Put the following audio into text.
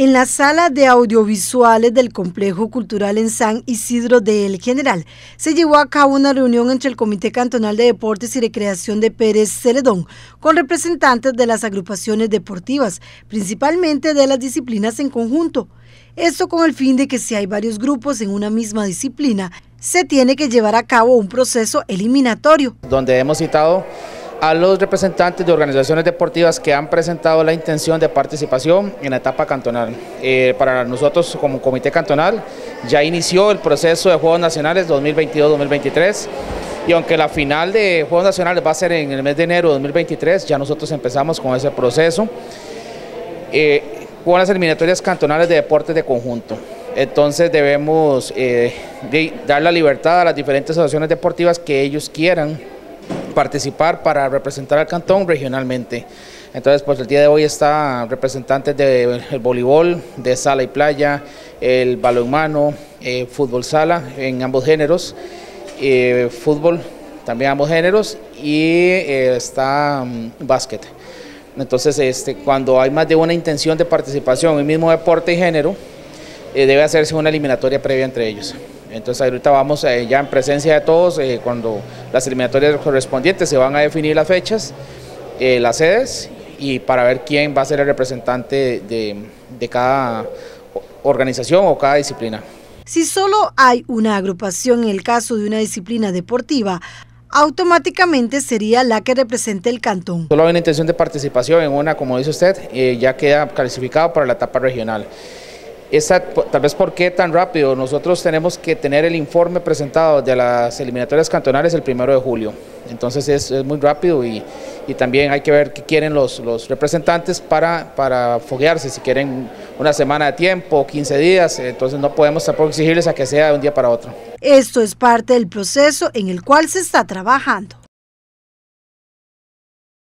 En la sala de audiovisuales del Complejo Cultural en San Isidro de El General se llevó a cabo una reunión entre el Comité Cantonal de Deportes y Recreación de Pérez Celedón con representantes de las agrupaciones deportivas, principalmente de las disciplinas en conjunto. Esto con el fin de que si hay varios grupos en una misma disciplina, se tiene que llevar a cabo un proceso eliminatorio. Donde hemos citado a los representantes de organizaciones deportivas que han presentado la intención de participación en la etapa cantonal. Eh, para nosotros como comité cantonal ya inició el proceso de Juegos Nacionales 2022-2023 y aunque la final de Juegos Nacionales va a ser en el mes de enero de 2023, ya nosotros empezamos con ese proceso. Eh, con las eliminatorias cantonales de deportes de conjunto. Entonces debemos eh, dar la libertad a las diferentes asociaciones deportivas que ellos quieran participar para representar al cantón regionalmente. Entonces, pues el día de hoy está representantes del voleibol, de sala y playa, el balonmano, eh, fútbol sala en ambos géneros, eh, fútbol también ambos géneros y eh, está um, básquet. Entonces, este, cuando hay más de una intención de participación el mismo deporte y género, debe hacerse una eliminatoria previa entre ellos. Entonces ahorita vamos eh, ya en presencia de todos, eh, cuando las eliminatorias correspondientes se van a definir las fechas, eh, las sedes y para ver quién va a ser el representante de, de cada organización o cada disciplina. Si solo hay una agrupación en el caso de una disciplina deportiva, automáticamente sería la que represente el cantón. Solo hay una intención de participación en una, como dice usted, ya queda clasificado para la etapa regional. Esa, tal vez por qué tan rápido. Nosotros tenemos que tener el informe presentado de las eliminatorias cantonales el primero de julio. Entonces es, muy rápido y, también hay que ver qué quieren los, representantes para, para foguearse, si quieren una semana de tiempo, 15 días, entonces no podemos tampoco exigirles a que sea de un día para otro. Esto es parte del proceso en el cual se está trabajando.